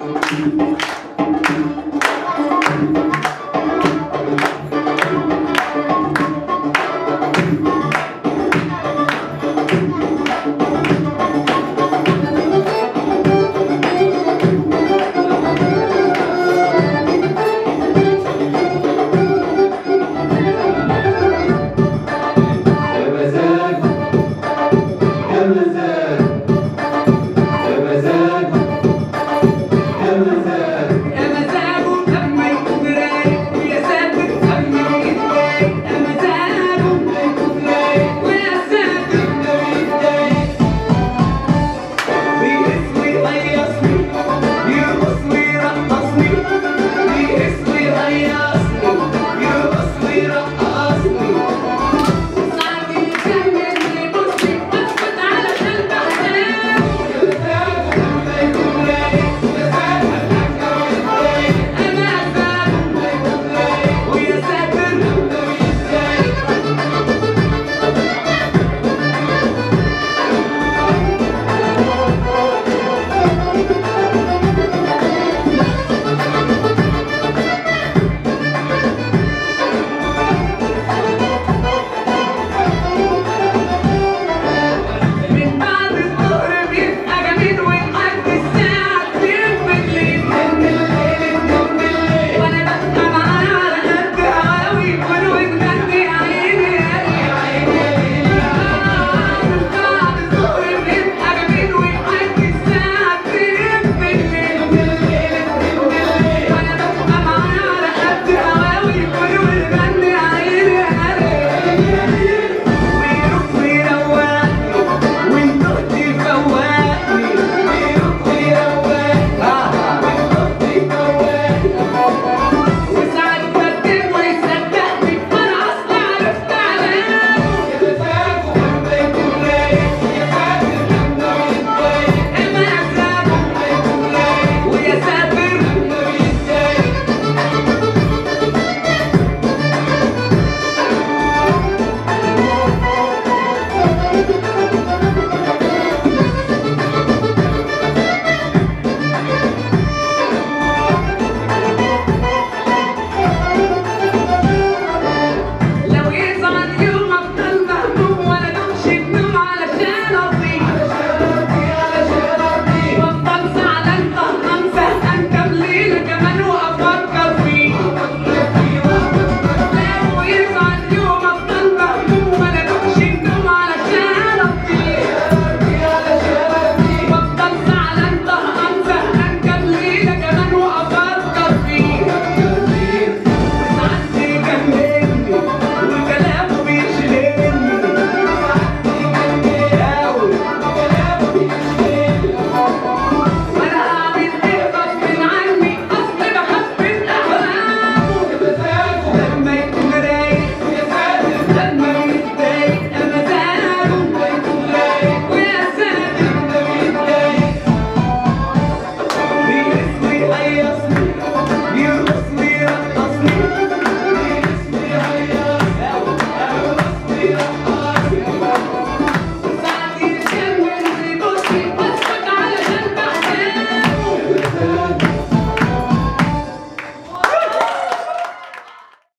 Aplausos